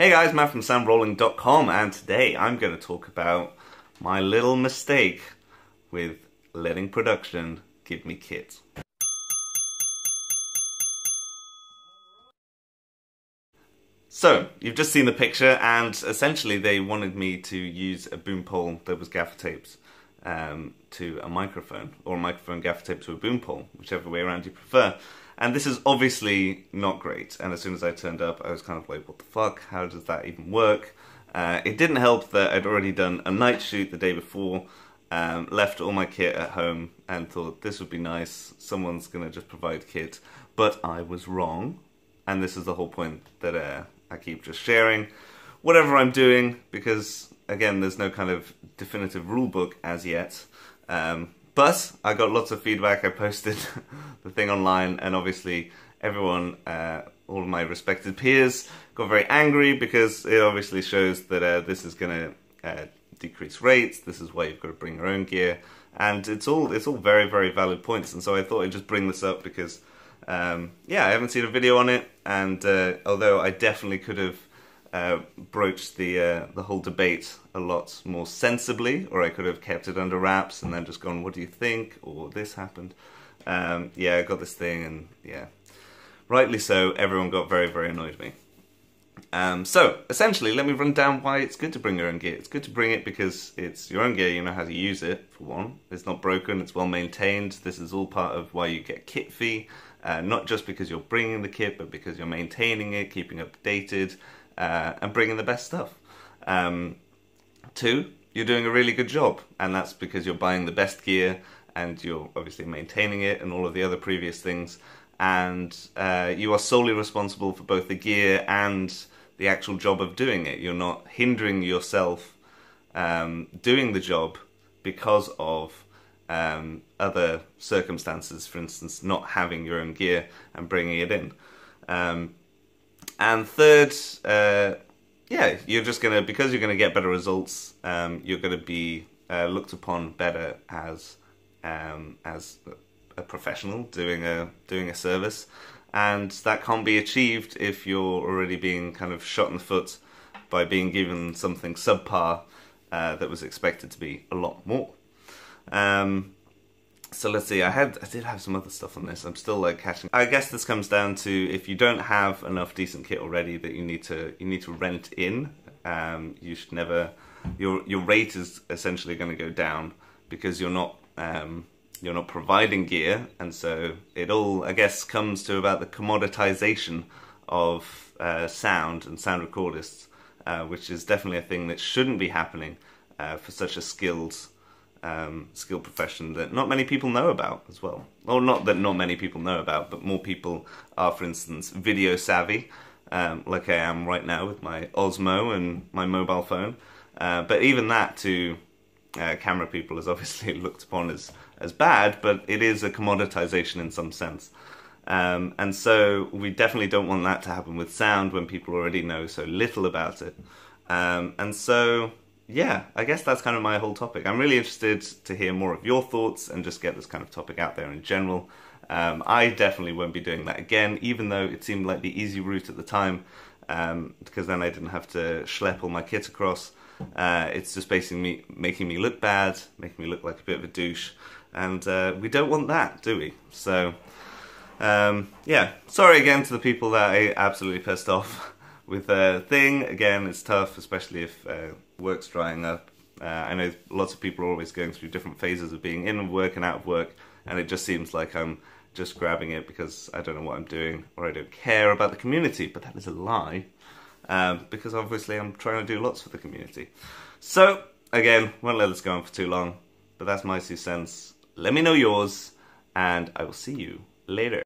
Hey guys, Matt from soundrolling.com and today I'm going to talk about my little mistake with letting production give me kit. So, you've just seen the picture and essentially they wanted me to use a boom pole that was gaffer tapes. um, to a microphone or a microphone gaffer taped to a boom pole, whichever way around you prefer. And this is obviously not great. And as soon as I turned up, I was kind of like, what the fuck? How does that even work? Uh, it didn't help that I'd already done a night shoot the day before, um, left all my kit at home, and thought this would be nice. Someone's going to just provide kit. But I was wrong. And this is the whole point that uh, I keep just sharing whatever I'm doing because, again, there's no kind of definitive rule book as yet. Um, but I got lots of feedback. I posted the thing online, and obviously everyone, uh, all of my respected peers, got very angry because it obviously shows that uh, this is going to uh, decrease rates. This is why you've got to bring your own gear, and it's all it's all very very valid points. And so I thought I'd just bring this up because, um, yeah, I haven't seen a video on it, and uh, although I definitely could have uh, broached the uh, the whole debate a lot more sensibly, or I could have kept it under wraps and then just gone, "What do you think?" or "This happened." Um, yeah, I got this thing, and yeah, rightly so. Everyone got very very annoyed with me. Um, so essentially, let me run down why it's good to bring your own gear. It's good to bring it because it's your own gear. You know how to use it. For one, it's not broken. It's well maintained. This is all part of why you get kit fee. Uh, not just because you're bringing the kit, but because you're maintaining it, keeping updated, uh, and bringing the best stuff. Um, two, you're doing a really good job, and that's because you're buying the best gear and you're obviously maintaining it and all of the other previous things. And uh, you are solely responsible for both the gear and the actual job of doing it. You're not hindering yourself um, doing the job because of um, other circumstances, for instance, not having your own gear and bringing it in. Um, and third, uh, yeah, you're just gonna because you're gonna get better results. Um, you're gonna be uh, looked upon better as um, as a professional doing a doing a service, and that can't be achieved if you're already being kind of shot in the foot by being given something subpar uh, that was expected to be a lot more. Um, so let's see. I had I did have some other stuff on this. I'm still like catching. I guess this comes down to if you don't have enough decent kit already that you need to you need to rent in. Um, you should never your your rate is essentially going to go down because you're not um, you're not providing gear, and so it all I guess comes to about the commoditization of uh, sound and sound recordists, uh, which is definitely a thing that shouldn't be happening uh, for such a skilled um, skill profession that not many people know about as well. Well, not that not many people know about, but more people are, for instance, video savvy, um, like I am right now with my Osmo and my mobile phone. Uh, but even that to uh, camera people is obviously looked upon as, as bad, but it is a commoditization in some sense. Um, and so we definitely don't want that to happen with sound when people already know so little about it. Um, and so yeah, I guess that's kind of my whole topic. I'm really interested to hear more of your thoughts and just get this kind of topic out there in general. Um, I definitely won't be doing that again, even though it seemed like the easy route at the time, um, because then I didn't have to schlep all my kit across. Uh, it's just basically me, making me look bad, making me look like a bit of a douche, and uh, we don't want that, do we? So, um, yeah, sorry again to the people that I absolutely pissed off with a thing. Again, it's tough, especially if uh, work's drying up. Uh, I know lots of people are always going through different phases of being in work and out of work, and it just seems like I'm just grabbing it because I don't know what I'm doing or I don't care about the community, but that is a lie. Um, because obviously I'm trying to do lots for the community. So, again, won't let this go on for too long, but that's my two cents. Let me know yours, and I will see you later.